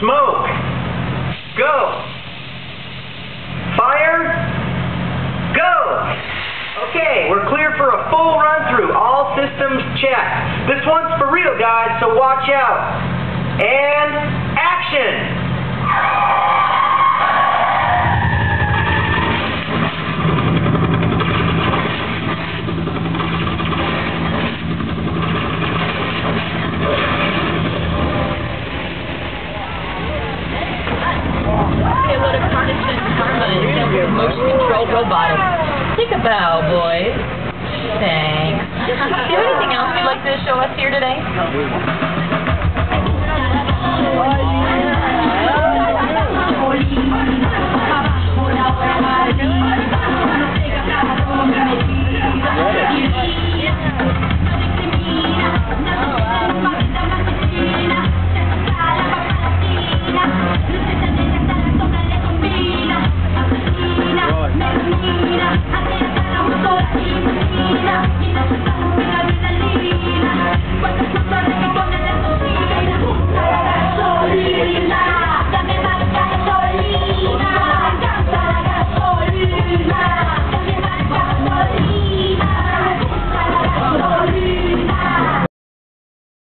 Smoke. Go. Fire. Go. Okay, we're clear for a full run through. All systems checked. This one's for real, guys, so watch out. And action. Control robot. Take a bow, boys. Thanks. Do you have anything else you'd like to show us here today?